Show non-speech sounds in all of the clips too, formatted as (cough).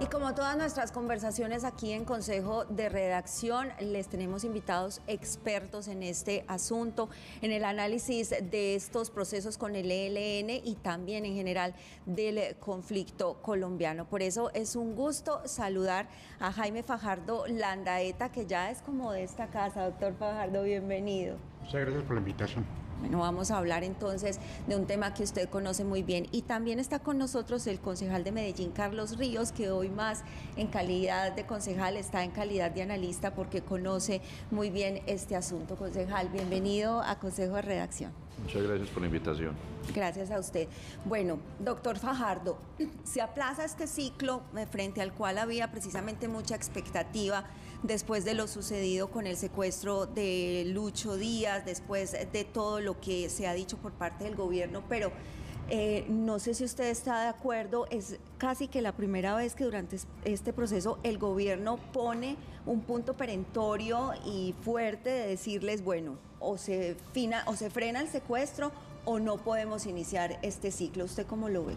Y como todas nuestras conversaciones aquí en Consejo de Redacción, les tenemos invitados expertos en este asunto, en el análisis de estos procesos con el ELN y también en general del conflicto colombiano. Por eso es un gusto saludar a Jaime Fajardo Landaeta, que ya es como de esta casa. Doctor Fajardo, bienvenido. Muchas gracias por la invitación. Bueno, vamos a hablar entonces de un tema que usted conoce muy bien. Y también está con nosotros el concejal de Medellín, Carlos Ríos, que hoy más en calidad de concejal está en calidad de analista porque conoce muy bien este asunto. Concejal, bienvenido a Consejo de Redacción. Muchas gracias por la invitación. Gracias a usted. Bueno, doctor Fajardo, (clears throat) se aplaza este ciclo eh, frente al cual había precisamente mucha expectativa después de lo sucedido con el secuestro de Lucho Díaz, después de todo lo que se ha dicho por parte del gobierno, pero eh, no sé si usted está de acuerdo, es casi que la primera vez que durante este proceso el gobierno pone un punto perentorio y fuerte de decirles, bueno, o se, fina, o se frena el secuestro o no podemos iniciar este ciclo. ¿Usted cómo lo ve?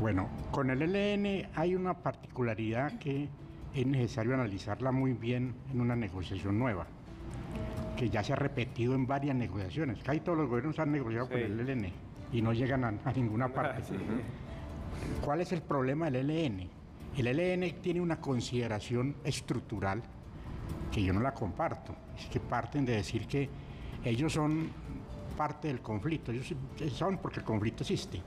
Bueno, con el ELN hay una particularidad que es necesario analizarla muy bien en una negociación nueva, que ya se ha repetido en varias negociaciones. Casi todos los gobiernos han negociado con el ELN y no llegan a, ninguna parte. ¿Cuál es el problema del ELN? El ELN tiene una consideración estructural que yo no la comparto. Es que parten de decir que ellos son parte del conflicto. Ellos son porque el conflicto existe.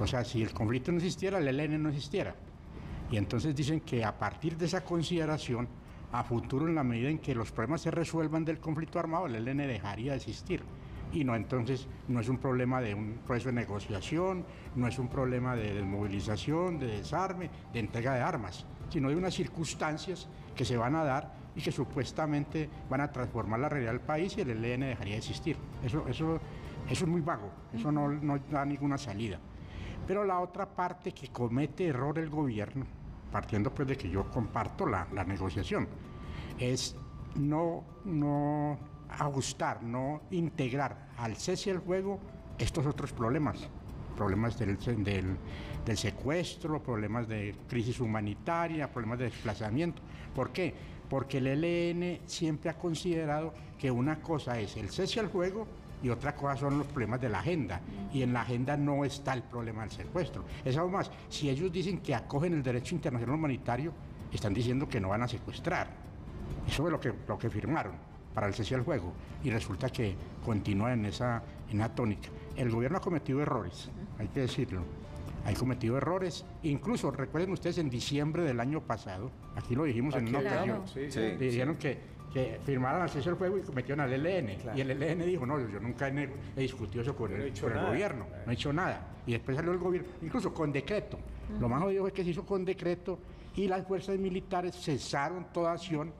O sea, si el conflicto no existiera, el ELN no existiera. Y entonces dicen que a partir de esa consideración, a futuro, en la medida en que los problemas se resuelvan del conflicto armado, el ELN dejaría de existir. Y no, entonces no es un problema de un proceso de negociación, no es un problema de desmovilización, de desarme, de entrega de armas, sino de unas circunstancias que se van a dar y que supuestamente van a transformar la realidad del país y el ELN dejaría de existir. Eso, eso, eso es muy vago, eso no, no da ninguna salida. Pero la otra parte que comete error el gobierno, partiendo pues de que yo comparto la, la negociación, es no, no ajustar, no integrar al cese el juego estos otros problemas, problemas del, del, del, secuestro, problemas de crisis humanitaria, problemas de desplazamiento. ¿Por qué? Porque el ELN siempre ha considerado que una cosa es el cese al juego y otra cosa son los problemas de la agenda. Y en la agenda no está el problema del secuestro. Es aún más, si ellos dicen que acogen el derecho internacional humanitario, están diciendo que no van a secuestrar. Eso es lo que, lo que firmaron para el cese al juego. Y resulta que continúa en esa, en esa tónica. El gobierno ha cometido errores, hay que decirlo. Ha cometido errores. Incluso, recuerden ustedes, en diciembre del año pasado, aquí lo dijimos en una ocasión, dijeron que que firmaron al cese del juego y cometieron al ELN. Y el ELN dijo, no, yo nunca he, he discutido eso con, el, con el, gobierno, no he hecho nada. Y después salió el gobierno, incluso con decreto. Lo más jodido fue que se hizo con decreto y las fuerzas militares cesaron toda acción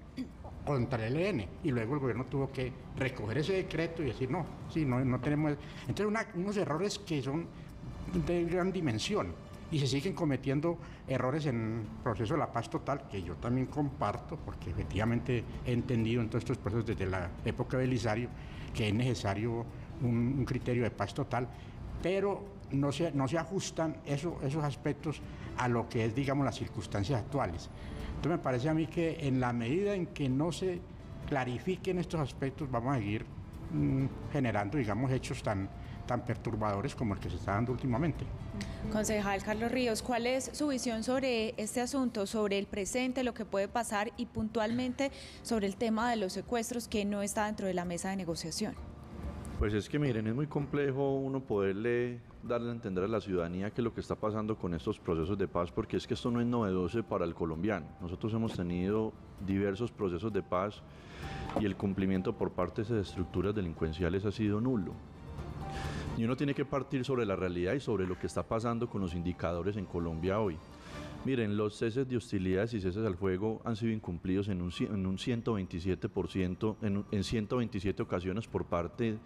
contra el ELN. Y luego el gobierno tuvo que recoger ese decreto y decir, no, sí, no, no tenemos... Entonces, unos errores que son de gran dimensión y se siguen cometiendo errores en el proceso de la paz total, que yo también comparto, porque efectivamente he entendido en todos estos procesos desde la época de Belisario que es necesario un, un criterio de paz total, pero no se, no se ajustan eso, esos aspectos a lo que es, digamos, las circunstancias actuales. Entonces me parece a mí que en la medida en que no se clarifiquen estos aspectos, vamos a seguir mmm, generando, digamos, hechos tan, tan perturbadores como el que se está dando últimamente. Concejal Carlos Ríos, ¿cuál es su visión sobre este asunto, sobre el presente, lo que puede pasar y puntualmente sobre el tema de los secuestros que no está dentro de la mesa de negociación? Pues es que miren, es muy complejo uno poderle darle a entender a la ciudadanía que lo que está pasando con estos procesos de paz, porque es que esto no es novedoso para el colombiano. Nosotros hemos tenido diversos procesos de paz y el cumplimiento por parte de esas estructuras delincuenciales ha sido nulo. Y uno tiene que partir sobre la realidad y sobre lo que está pasando con los indicadores en Colombia hoy. Miren, los ceses de hostilidades y ceses al fuego han sido incumplidos en un, en un 127%, en, en 127 ocasiones por parte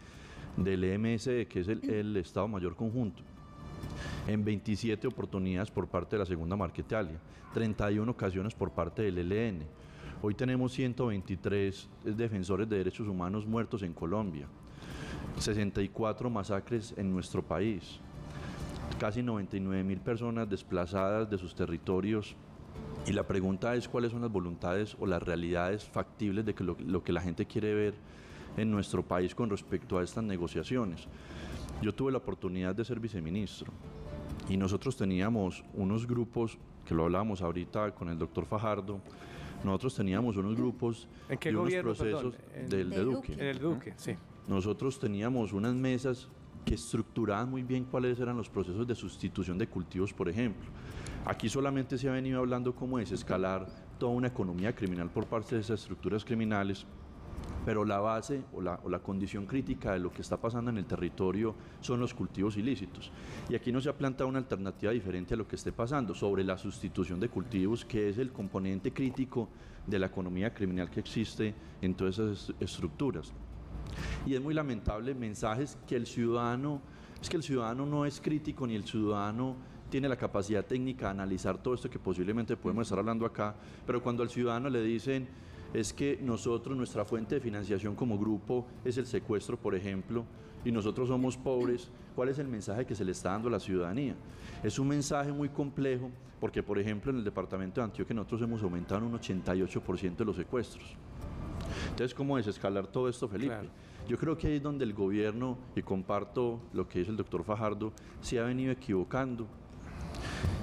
del EMSD, que es el, el, Estado Mayor Conjunto. En 27 oportunidades por parte de la Segunda Marquetalia, 31 ocasiones por parte del ELN. Hoy tenemos 123 defensores de derechos humanos muertos en Colombia. 64 masacres en nuestro país, casi 99 mil personas desplazadas de sus territorios Y la pregunta es cuáles son las voluntades o las realidades factibles de que lo, lo que la gente quiere ver en nuestro país con respecto a estas negociaciones. Yo tuve la oportunidad de ser viceministro y nosotros teníamos unos grupos, que lo hablábamos ahorita con el doctor Fajardo, nosotros teníamos unos grupos ¿En qué y unos gobierno, procesos perdón? En- del De de Duque. Duque. En el Duque, sí. Nosotros teníamos unas mesas que estructuraban muy bien cuáles eran los procesos de sustitución de cultivos, por ejemplo. Aquí solamente se ha venido hablando cómo desescalar toda una economía criminal por parte de esas estructuras criminales, pero la base o la, condición crítica de lo que está pasando en el territorio son los cultivos ilícitos. Y aquí no se ha planteado una alternativa diferente a lo que esté pasando sobre la sustitución de cultivos, que es el componente crítico de la economía criminal que existe en todas esas estructuras. Y es muy lamentable mensajes que el ciudadano, es que el ciudadano no es crítico ni el ciudadano tiene la capacidad técnica de analizar todo esto que posiblemente podemos estar hablando acá, pero cuando al ciudadano le dicen es que nosotros, nuestra fuente de financiación como grupo es el secuestro, por ejemplo, y nosotros somos pobres, ¿cuál es el mensaje que se le está dando a la ciudadanía? Es un mensaje muy complejo porque, por ejemplo, en el departamento de Antioquia nosotros hemos aumentado un 88% de los secuestros. Entonces, ¿cómo desescalar todo esto, Felipe? Claro. Yo creo que ahí es donde el gobierno, y comparto lo que dice el doctor Fajardo, se ha venido equivocando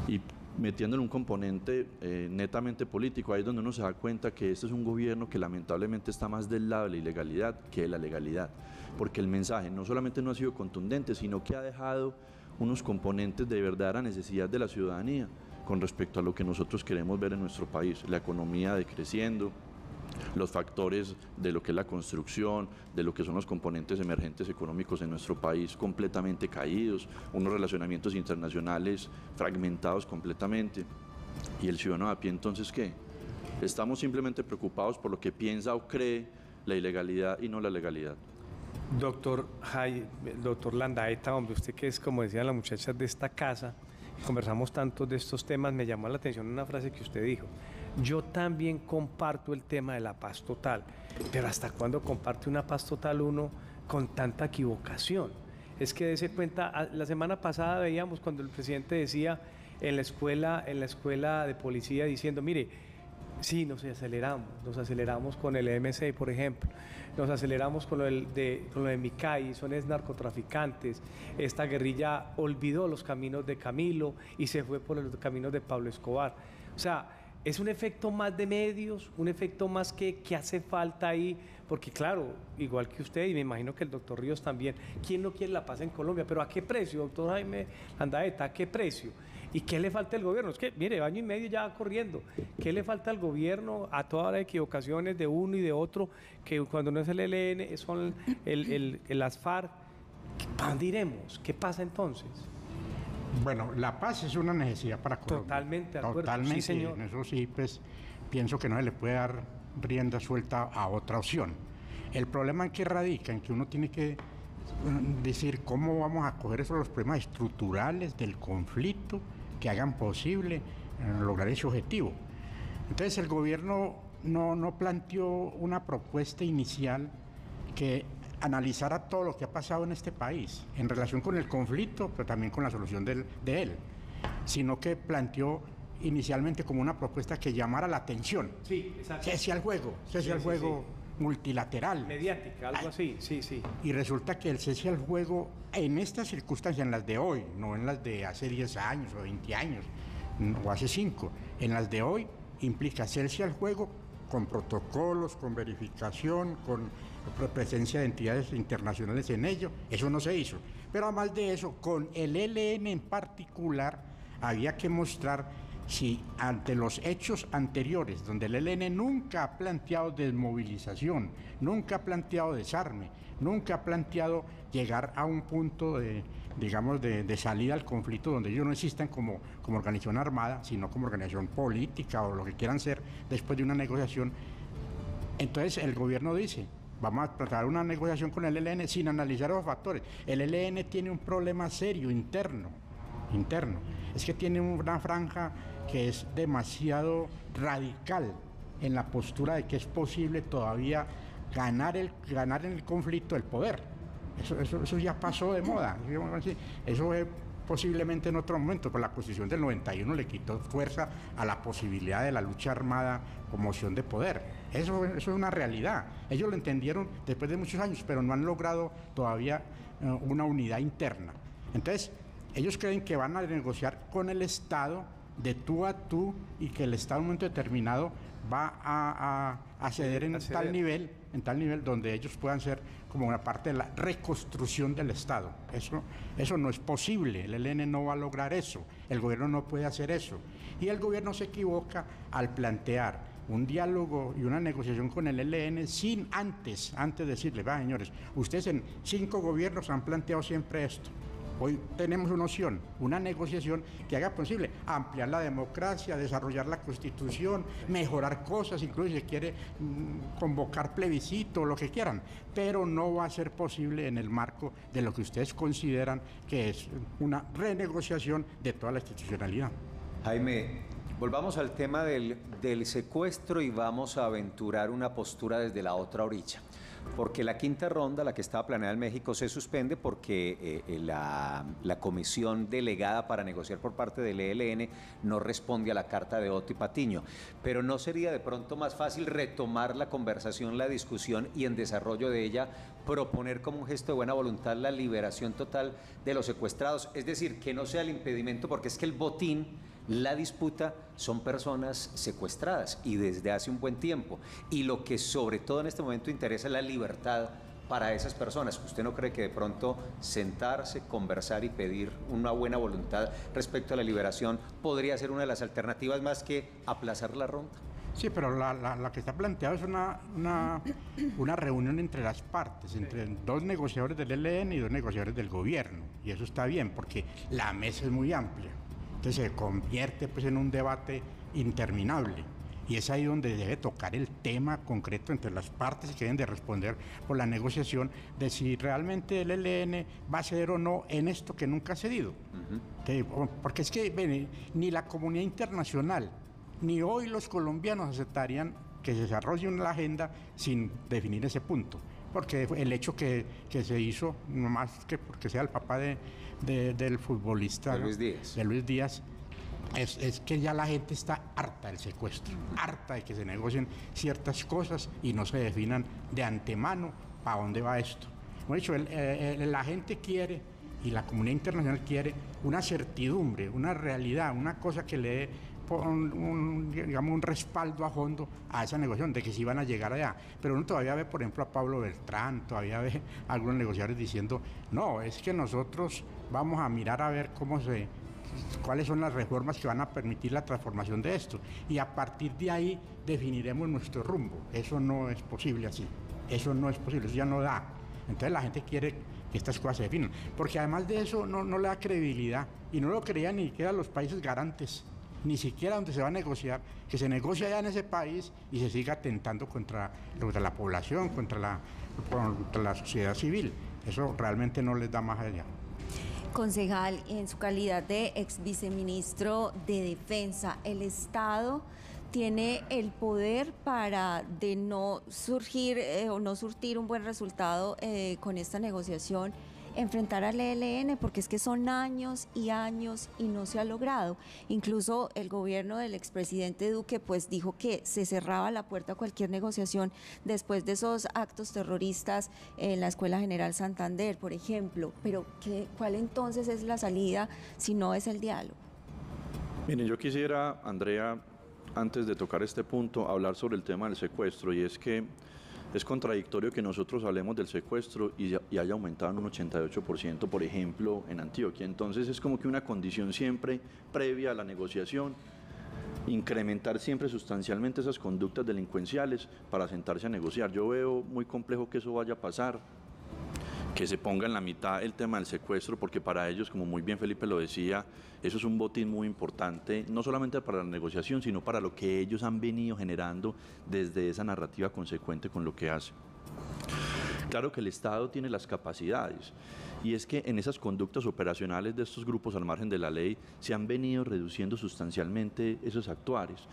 y metiéndole un componente eh, netamente político, ahí es donde uno se da cuenta que este es un gobierno que lamentablemente está más del lado de la ilegalidad que de la legalidad, porque el mensaje no solamente no ha sido contundente, sino que ha dejado unos componentes de verdadera necesidad de la ciudadanía con respecto a lo que nosotros queremos ver en nuestro país, la economía decreciendo, los factores de lo que es la construcción, de lo que son los componentes emergentes económicos en nuestro país completamente caídos, unos relacionamientos internacionales fragmentados completamente. ¿Y el ciudadano a pie entonces qué? Estamos simplemente preocupados por lo que piensa o cree la ilegalidad y no la legalidad. Doctor, Jai- doctor Landaeta, hombre, usted que es, como decían las muchachas de esta casa, conversamos tanto de estos temas, me llamó la atención una frase que usted dijo. Yo también comparto el tema de la paz total, pero ¿hasta cuándo comparte una paz total uno con tanta equivocación? Es que dése cuenta, a- la semana pasada veíamos cuando el presidente decía en la escuela, en la escuela de policía diciendo, mire, Sí, nos aceleramos, nos aceleramos con el MC, por ejemplo, nos aceleramos con lo, de, con lo de son es narcotraficantes, esta guerrilla olvidó los caminos de Camilo y se fue por los caminos de Pablo Escobar. O sea, es un efecto más de medios, un efecto más que, que hace falta ahí, porque claro, igual que usted y me imagino que el doctor Ríos también, ¿quién no quiere la paz en Colombia? Pero ¿a qué precio, doctor Jaime Landaeta? ¿A qué precio? ¿Y qué le falta al gobierno? Es que, mire, año y medio ya va corriendo. ¿Qué le falta al gobierno a todas las equivocaciones de uno y de otro? Que cuando no es el ELN, son el, el, el las FARC. ¿Qué pasa entonces? Bueno, la paz es una necesidad para Colombia. Totalmente de acuerdo, sí, Totalmente, señor. en eso sí, pues pienso que no se le puede dar rienda suelta a otra opción. El problema en que radica, en que uno tiene que mm, decir cómo vamos a coger esos los problemas estructurales del conflicto que hagan posible eh, lograr ese objetivo. Entonces el gobierno no, no planteó una propuesta inicial que analizara todo lo que ha pasado en este país en relación con el conflicto, pero también con la solución del- de él, sino que planteó inicialmente como una propuesta que llamara la atención. Sí, exacto. Cese al juego, cese al sí, juego multilateral. Mediática, algo así, sí, sí. Y resulta que el cese al juego en estas circunstancias, en las de hoy, no en las de hace 10 años o 20 años o hace 5, en las de hoy implica cese al juego con protocolos, con verificación, con presencia de entidades internacionales en ello. Eso no se hizo. Pero además de eso, con el ELN en particular, había que mostrar si ante los hechos anteriores, donde el ELN nunca ha planteado desmovilización, nunca ha planteado desarme, nunca ha planteado llegar a un punto de, digamos, de, de salida al conflicto donde ellos no existan como, como organización armada, sino como organización política o lo que quieran ser después de una negociación, entonces el gobierno dice, vamos a tratar una negociación con el ELN sin analizar los factores. El ELN tiene un problema serio interno, interno. Es que tiene una franja que es demasiado radical en la postura de que es posible todavía ganar, el, ganar en el conflicto el poder. Eso, eso, eso ya pasó de moda. Eso fue posiblemente en otro momento, pero la Constitución del 91 le quitó fuerza a la posibilidad de la lucha armada como opción de poder. Eso, eso es una realidad. Ellos lo entendieron después de muchos años, pero no han logrado todavía eh, una unidad interna. Entonces, ellos creen que van a negociar con el Estado de tú a tú y que el Estado en un momento determinado va a, a, ceder en tal nivel, en tal nivel donde ellos puedan ser como una parte de la reconstrucción del Estado. Eso, eso no es posible, el ELN no va a lograr eso, el gobierno no puede hacer eso. Y el gobierno se equivoca al plantear un diálogo y una negociación con el ELN sin antes, antes de decirle, va señores, ustedes en cinco gobiernos han planteado siempre esto Hoy tenemos una opción, una negociación que haga posible ampliar la democracia, desarrollar la constitución, mejorar cosas, incluso si quiere mm, convocar plebiscito, lo que quieran, pero no va a ser posible en el marco de lo que ustedes consideran que es una renegociación de toda la institucionalidad. Jaime, volvamos al tema del, del secuestro y vamos a aventurar una postura desde la otra orilla porque la quinta ronda, la que estaba planeada en México, se suspende porque eh, eh, la, comisión delegada para negociar por parte del ELN no responde a la carta de Otto y Patiño. Pero ¿no sería de pronto más fácil retomar la conversación, la discusión y en desarrollo de ella proponer como un gesto de buena voluntad la liberación total de los secuestrados? Es decir, que no sea el impedimento, porque es que el botín la disputa son personas secuestradas y desde hace un buen tiempo. Y lo que sobre todo en este momento interesa es la libertad para esas personas. ¿Usted no cree que de pronto sentarse, conversar y pedir una buena voluntad respecto a la liberación podría ser una de las alternativas más que aplazar la ronda? Sí, pero la, que está planteada es una, una, reunión entre las partes, entre dos negociadores del ELN y dos negociadores del gobierno. Y eso está bien, porque la mesa es muy amplia se convierte pues, en un debate interminable. Y es ahí donde debe tocar el tema concreto entre las partes que deben de responder por la negociación de si realmente el ELN va a ceder o no en esto que nunca ha cedido. Porque es que ni la comunidad internacional, ni hoy los colombianos aceptarían que se desarrolle una agenda sin definir ese punto. Porque el hecho que, que se hizo, no más que porque sea el papá de, del futbolista de Luis Díaz, de Luis Díaz es, que ya la gente está harta del secuestro, harta de que se negocien ciertas cosas y no se definan de antemano para dónde va esto. Como dicho, la gente quiere y la comunidad internacional quiere una certidumbre, una realidad, una cosa que le dé un, digamos, un respaldo a fondo a esa negociación, de que sí van a llegar allá. Pero uno todavía ve, por ejemplo, a Pablo Beltrán, todavía ve (laughs) a algunos negociadores diciendo, no, es que nosotros vamos a mirar a ver cómo se cuáles son las reformas que van a permitir la transformación de esto. Y a partir de ahí definiremos nuestro rumbo. Eso no es posible así. Eso no es posible, eso ya no da. Entonces la gente quiere que estas cosas se definan. Porque además de eso no, no le da credibilidad. Y no lo creían ni siquiera los países garantes ni siquiera donde se va a negociar, que se negocie allá en ese país y se siga atentando contra, contra la población, contra la, contra la sociedad civil. Eso realmente no les da más allá. Concejal, en su calidad de ex viceministro de Defensa, el Estado tiene el poder para de no surgir eh, o no surtir un buen resultado eh, con esta negociación enfrentar al ELN, porque es que son años y años y no se ha logrado. Incluso el gobierno del expresidente Duque pues dijo que se cerraba la puerta a cualquier negociación después de esos actos terroristas en la Escuela General Santander, por ejemplo. Pero ¿qué, ¿cuál entonces es la salida si no es el diálogo? Miren, yo quisiera, Andrea, antes de tocar este punto, hablar sobre el tema del secuestro y es que es contradictorio que nosotros hablemos del secuestro y, haya aumentado en un 88%, por ejemplo, en Antioquia. Entonces es como que una condición siempre previa a la negociación, incrementar siempre sustancialmente esas conductas delincuenciales para sentarse a negociar. Yo veo muy complejo que eso vaya a pasar que se ponga en la mitad el tema del secuestro, porque para ellos, como muy bien Felipe lo decía, eso es un botín muy importante, no solamente para la negociación, sino para lo que ellos han venido generando desde esa narrativa consecuente con lo que hacen. Claro que el Estado tiene las capacidades y es que en esas conductas operacionales de estos grupos al margen de la ley se han venido reduciendo sustancialmente esos actuarios.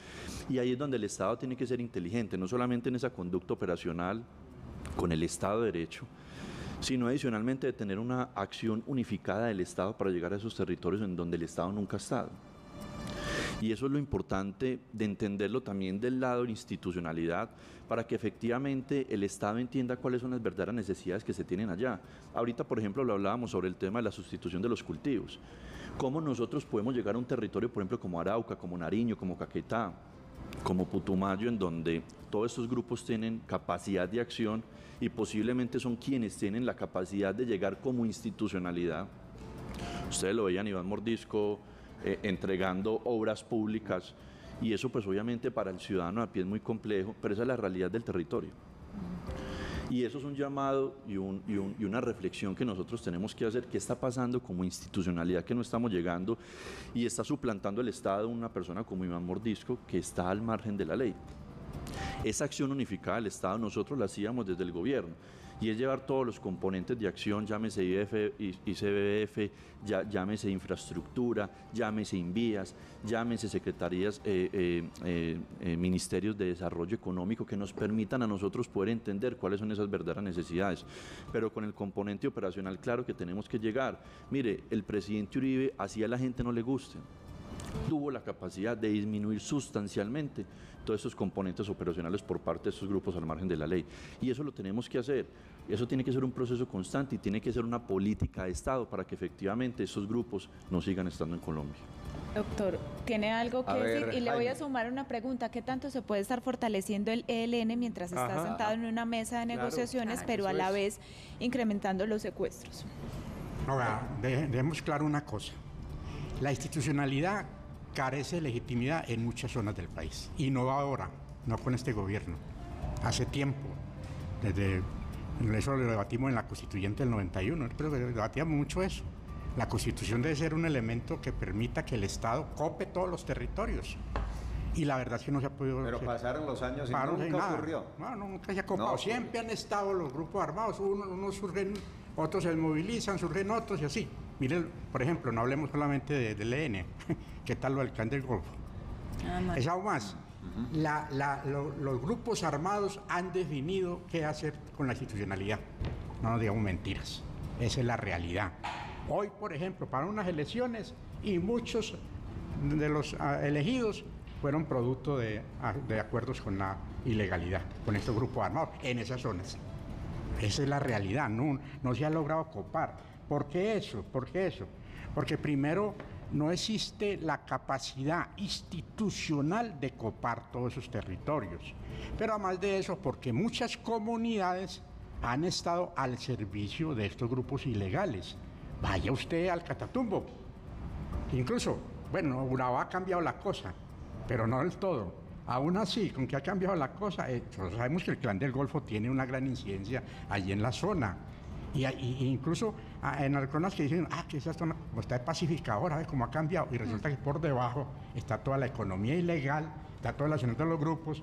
Y ahí es donde el Estado tiene que ser inteligente, no solamente en esa conducta operacional con el Estado de Derecho, sino adicionalmente de tener una acción unificada del Estado para llegar a esos territorios en donde el Estado nunca ha estado. Y eso es lo importante de entenderlo también del lado de institucionalidad, para que efectivamente el Estado entienda cuáles son las verdaderas necesidades que se tienen allá. Ahorita, por ejemplo, lo hablábamos sobre el tema de la sustitución de los cultivos. ¿Cómo nosotros podemos llegar a un territorio, por ejemplo, como Arauca, como Nariño, como Caquetá, como Putumayo, en donde todos estos grupos tienen capacidad de acción y posiblemente son quienes tienen la capacidad de llegar como institucionalidad? Ustedes lo veían, Iván Mordisco, eh, entregando obras públicas y eso pues obviamente para el ciudadano a pie es muy complejo, pero esa es la realidad del territorio. Y eso es un llamado y, y, una reflexión que nosotros tenemos que hacer, qué está pasando como institucionalidad que no estamos llegando y está suplantando el Estado una persona como Iván Mordisco que está al margen de la ley. Esa acción unificada del Estado nosotros la hacíamos desde el gobierno y es llevar todos los componentes de acción, llámese IF, ICBF, llámese infraestructura, llámese invías, llámese secretarías, eh, eh, eh, ministerios de desarrollo económico que nos permitan a nosotros poder entender cuáles son esas verdaderas necesidades. Pero con el componente operacional claro que tenemos que llegar. Mire, el presidente Uribe así a la gente no le guste tuvo la capacidad de disminuir sustancialmente todos esos componentes operacionales por parte de estos grupos al margen de la ley. Y eso lo tenemos que hacer. Eso tiene que ser un proceso constante y tiene que ser una política de Estado para que efectivamente esos grupos no sigan estando en Colombia. Doctor, ¿tiene algo que decir? y le voy a sumar una pregunta. ¿Qué tanto se puede estar fortaleciendo el ELN mientras está sentado en una mesa de negociaciones, pero a la vez incrementando los secuestros? No, dejemos claro una cosa. La institucionalidad carece de legitimidad en muchas zonas del país. Y no ahora, no con este gobierno. Hace tiempo, desde eso lo debatimos en la constituyente del 91, pero debatíamos mucho eso. La constitución debe ser un elemento que permita que el Estado cope todos los territorios. Y la verdad es que no se ha podido... Pero pasaron los años y nunca ocurrió. No, nunca se ha copado. Siempre han estado los grupos armados, unos, surgen, otros se movilizan, surgen otros y así. Miren, por ejemplo, no hablemos solamente de, del EN, (laughs) ¿qué tal lo del Clan del Golfo? Ah, es aún más los grupos armados han definido qué hacer con la institucionalidad. No nos digamos mentiras. Esa es la realidad. Hoy, por ejemplo, para unas elecciones y muchos de los ah, elegidos fueron producto de, ah, de, acuerdos con la ilegalidad, con estos grupos armados en esas zonas. Esa es la realidad, no, no se ha logrado copar. ¿Por qué eso? ¿Por qué eso? Porque primero no existe la capacidad institucional de copar todos esos territorios. Pero además de eso, porque muchas comunidades han estado al servicio de estos grupos ilegales. Vaya usted al Catatumbo. Incluso, bueno, Urabá ha cambiado la cosa, pero no del todo. Aún así, con que ha cambiado la cosa, eh, sabemos que el clan del Golfo tiene una gran incidencia allí en la zona. Y, incluso ah, en algunas que dicen, ah, que esa zona como está pacificadora, ¿ves cómo ha cambiado? Y resulta que por debajo está toda la economía ilegal, está toda la acción de los grupos.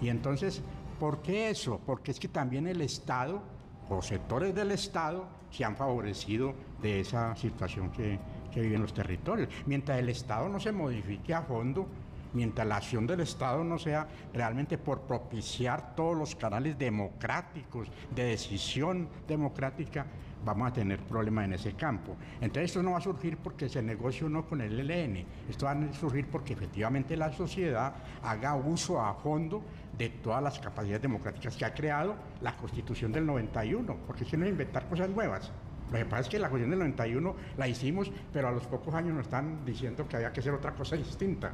Y entonces, ¿por qué eso? Porque es que también el Estado o sectores del Estado se han favorecido de esa situación que, que viven los territorios. Mientras el Estado no se modifique a fondo, mientras la acción del Estado no sea realmente por propiciar todos los canales democráticos de decisión democrática, vamos a tener problemas en ese campo. Entonces esto no va a surgir porque se negocie no con el ELN, esto va a surgir porque efectivamente la sociedad haga uso a fondo de todas las capacidades democráticas que ha creado la Constitución del 91, porque si no inventar cosas nuevas. Lo que pasa es que la Constitución del 91 la hicimos, pero a los pocos años nos están diciendo que había que hacer otra cosa distinta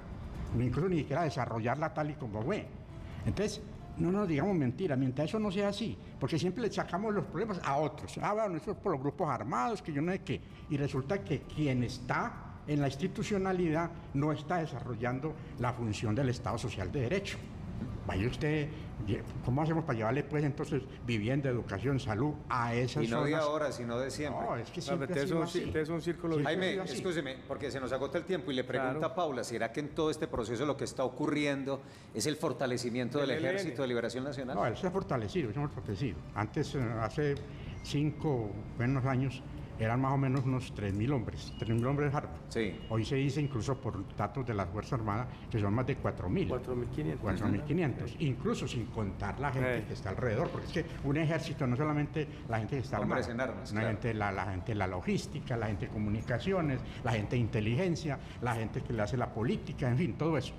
incluso ni siquiera desarrollarla tal y como fue. Entonces, no nos digamos mentiras, mientras eso no sea así, porque siempre le sacamos los problemas a otros. Ah, bueno, eso es por los grupos armados, que yo no sé qué. Y resulta que quien está en la institucionalidad no está desarrollando la función del Estado Social de Derecho. Vaya usted, ¿cómo hacemos para llevarle pues entonces vivienda, educación, salud a esas Y no de ahora, sino de siempre. No, es que siempre es un, un círculo Jaime, escúcheme, porque se nos agota el tiempo y le pregunta a Paula, ¿será que en todo este proceso lo que está ocurriendo es el fortalecimiento del Ejército de Liberación Nacional? No, él se ha fortalecido, se ha fortalecido. Antes, eh, hace cinco buenos años, eran más o menos unos 3.000 hombres, 3.000 hombres armados. Sí. Hoy se dice incluso por datos de las Fuerzas Armadas que son más de 4.000. 4.500. 4.500, incluso sin contar la gente que está alrededor, porque es que un ejército no solamente la gente que está Hombres en armas, la, gente, la, la gente de la logística, la gente de comunicaciones, la gente de inteligencia, la gente que le hace la política, en fin, todo eso.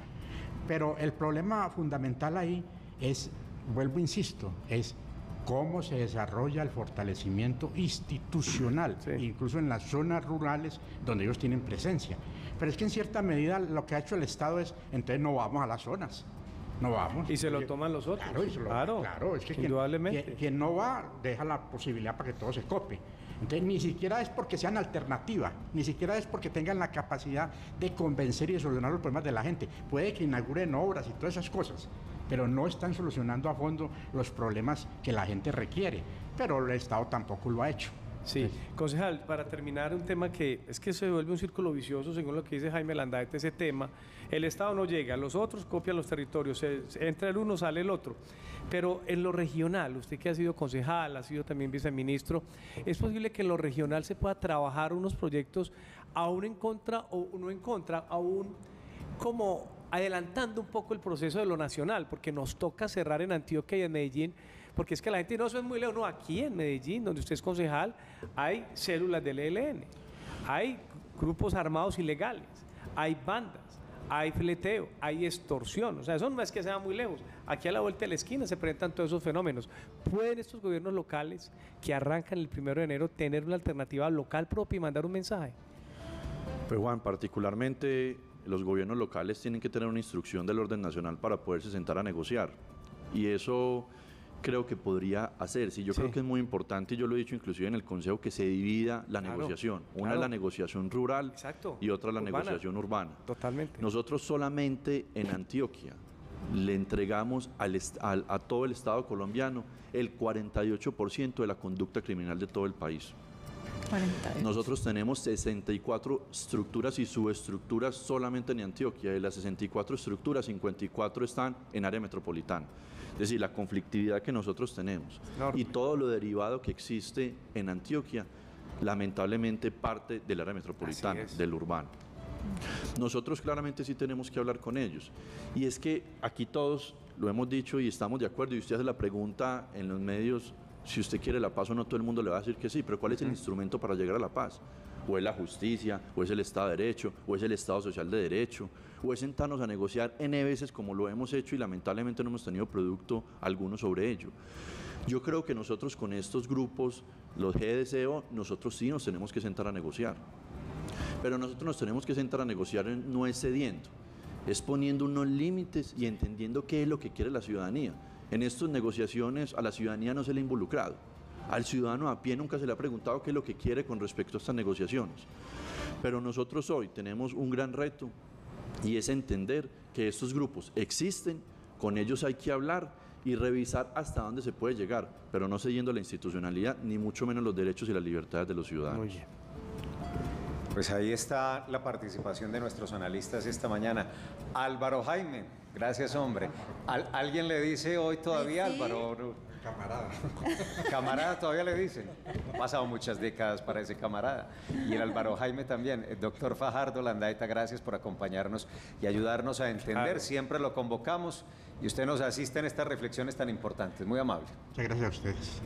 Pero el problema fundamental ahí es, vuelvo, insisto, es cómo se desarrolla el fortalecimiento institucional, incluso en las zonas rurales donde ellos tienen presencia. Pero es que en cierta medida lo que ha hecho el Estado es, entonces no vamos a las zonas. No vamos. Y se lo toman los otros. Claro, claro, es que indudablemente. Quien, no va deja la posibilidad para que todo se copie. Entonces, ni siquiera es porque sean alternativa, ni siquiera es porque tengan la capacidad de convencer y de solucionar los problemas de la gente. Puede que inauguren obras y todas esas cosas, pero no están solucionando a fondo los problemas que la gente requiere. Pero el Estado tampoco lo ha hecho. Sí, concejal, para terminar un tema que es que se vuelve un círculo vicioso, según lo que dice Jaime Landaete, ese tema, el Estado no llega, los otros copian los territorios, entra el uno, sale el otro. Pero en lo regional, usted que ha sido concejal, ha sido también viceministro, ¿es posible que en lo regional se pueda trabajar unos proyectos aún en contra o no en contra, aún como adelantando un poco el proceso de lo nacional, porque nos toca cerrar en Antioquia y en Medellín, porque es que la gente no se es muy lejos, no, aquí en Medellín, donde usted es concejal, hay células del ELN, hay grupos armados ilegales, hay bandas, hay fleteo, hay extorsión, o sea, eso no es que sea muy lejos, aquí a la vuelta de la esquina se presentan todos esos fenómenos. ¿Pueden estos gobiernos locales que arrancan el primero de enero tener una alternativa local propia y mandar un mensaje? Pues Juan, particularmente los gobiernos locales tienen que tener una instrucción del orden nacional para poderse sentar a negociar. Y eso creo que podría hacerse. Yo creo que es muy importante, y yo lo he dicho inclusive en el Consejo, que se divida la negociación. Una es la negociación rural y otra la negociación urbana. Totalmente. Nosotros solamente en Antioquia le entregamos al, a todo el Estado colombiano el 48% de la conducta criminal de todo el país. Nosotros tenemos 64 estructuras y subestructuras solamente en Antioquia. De las 64 estructuras, 54 están en área metropolitana. Es decir, la conflictividad que nosotros tenemos y todo lo derivado que existe en Antioquia, lamentablemente parte del área metropolitana, del urbano. Nosotros claramente sí tenemos que hablar con ellos. Y es que aquí todos lo hemos dicho y estamos de acuerdo, y usted hace la pregunta en los medios si usted quiere la paz o no, todo el mundo le va a decir que sí, pero ¿cuál es el instrumento para llegar a la paz? O es la justicia, o es el Estado de Derecho, o es el Estado Social de Derecho, o es sentarnos a negociar N veces como lo hemos hecho y lamentablemente no hemos tenido producto alguno sobre ello. Yo creo que nosotros con estos grupos, los GDCO, nosotros sí nos tenemos que sentar a negociar. Pero nosotros nos tenemos que sentar a negociar no es cediendo, es poniendo unos límites y entendiendo qué es lo que quiere la ciudadanía. En estas negociaciones a la ciudadanía no se le ha involucrado. Al ciudadano a pie nunca se le ha preguntado qué es lo que quiere con respecto a estas negociaciones. Pero nosotros hoy tenemos un gran reto y es entender que estos grupos existen, con ellos hay que hablar y revisar hasta dónde se puede llegar, pero no cediendo la institucionalidad, ni mucho menos los derechos y las libertades de los ciudadanos. Pues ahí está la participación de nuestros analistas esta mañana. Álvaro Jaime, gracias hombre. ¿Alguien le dice hoy todavía Álvaro? Camarada. Camarada todavía le dicen. Ha pasado muchas décadas para ese camarada. Y el Álvaro Jaime también. El doctor Fajardo Landaeta, gracias por acompañarnos y ayudarnos a entender. Siempre lo convocamos y usted nos asiste en estas reflexiones tan importantes. Muy amable. Muchas gracias a ustedes.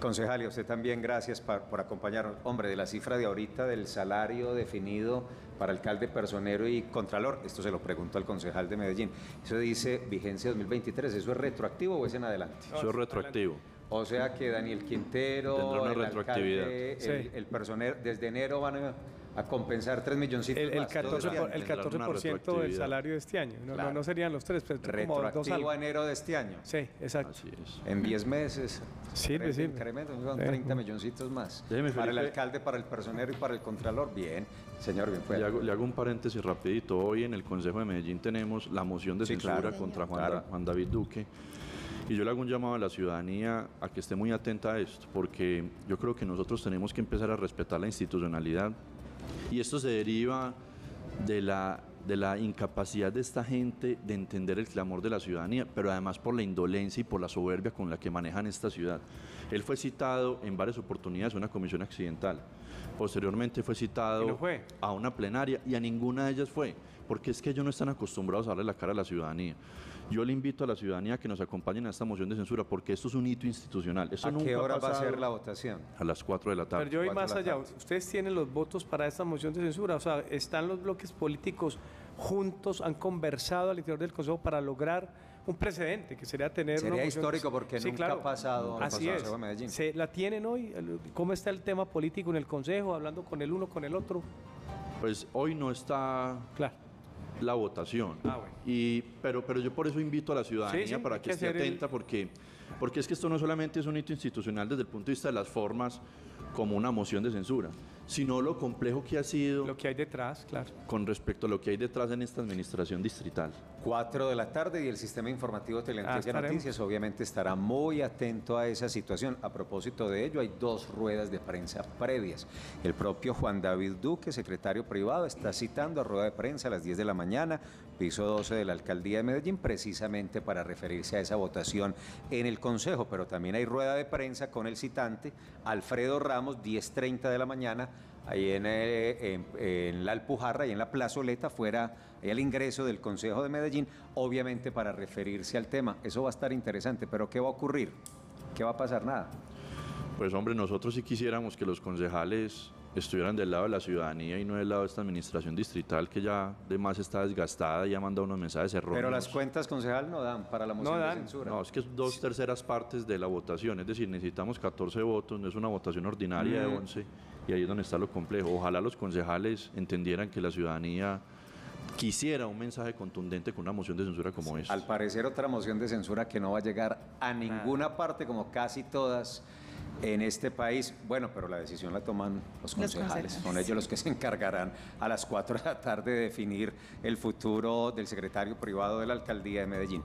Concejal, y usted también gracias por acompañarnos. Hombre, de la cifra de ahorita del salario definido para alcalde, personero y contralor, esto se lo pregunto al concejal de Medellín. Eso dice vigencia 2023, ¿eso es retroactivo o es en adelante? Eso es retroactivo. O sea que Daniel Quintero, el Alcalde, el, personero, desde enero van a a compensar 3 milloncitos el, el 14, el 14% del salario de este año. No, no, serían los tres, pero Retroactivo como dos a enero de este año. Sí, exacto. En 10 meses. Sí, sí. Incremento, son 30 milloncitos más. para el alcalde, para el personero y para el contralor. Bien, señor, bien. Le hago, le hago, un paréntesis rapidito. Hoy en el Consejo de Medellín tenemos la moción de censura contra Juan, David Duque. Y yo le hago un llamado a la ciudadanía a que esté muy atenta a esto, porque yo creo que nosotros tenemos que empezar a respetar la institucionalidad y esto se deriva de la, de la incapacidad de esta gente de entender el clamor de la ciudadanía, pero además por la indolencia y por la soberbia con la que manejan esta ciudad. Él fue citado en varias oportunidades a una comisión accidental. Posteriormente fue citado a una plenaria y a ninguna de ellas fue, porque es que ellos no están acostumbrados a darle la cara a la ciudadanía. Yo le invito a la ciudadanía a que nos acompañen a esta moción de censura porque esto es un hito institucional. ¿A qué hora va a ser la votación? A las 4 de la tarde. Pero yo voy más allá. Ustedes tienen los votos para esta moción de censura. O sea, están los bloques políticos juntos, han conversado al interior del Consejo para lograr un precedente, que sería tener Sería histórico porque nunca ha pasado Así es. de Medellín. ¿Se ¿La tienen hoy? ¿Cómo está el tema político en el Consejo, hablando con el uno, con el otro? Pues hoy no está claro la votación. Ah, y, pero, pero yo por eso invito a la ciudadanía para que, esté atenta, porque, porque es que esto no solamente es un hito institucional desde el punto de vista de las formas como una moción de censura, sino lo complejo que ha sido... Lo que hay detrás, claro. Con respecto a lo que hay detrás en esta administración distrital. Cuatro de la tarde y el sistema informativo Teleantioquia ah, Noticias obviamente estará muy atento a esa situación. A propósito de ello, hay dos ruedas de prensa previas. El propio Juan David Duque, secretario privado, está citando a rueda de prensa a las 10 de la mañana, piso 12 de la Alcaldía de Medellín, precisamente para referirse a esa votación en el Consejo. Pero también hay rueda de prensa con el citante Alfredo Ramos, 10.30 de la mañana, ahí eh, en, la Alpujarra y en la plazoleta, fuera el ingreso del Consejo de Medellín, obviamente para referirse al tema. Eso va a estar interesante, pero ¿qué va a ocurrir? ¿Qué va a pasar? Nada. Pues hombre, nosotros sí quisiéramos que los concejales estuvieran del lado de la ciudadanía y no del lado de esta administración distrital que ya de más está desgastada y ha mandado unos mensajes erróneos. Pero las cuentas, concejal, no dan para la moción de censura. No, es que es dos terceras partes de la votación, es decir, necesitamos 14 votos, no es una votación ordinaria de 11 y ahí es donde está lo complejo. Ojalá los concejales entendieran que la ciudadanía quisiera un mensaje contundente con una moción de censura como esta. Al parecer otra moción de censura que no va a llegar a ninguna parte como casi todas en este país. Bueno, pero la decisión la toman los concejales. Son ellos los que se encargarán a las 4 de la tarde de definir el futuro del secretario privado de la alcaldía de Medellín.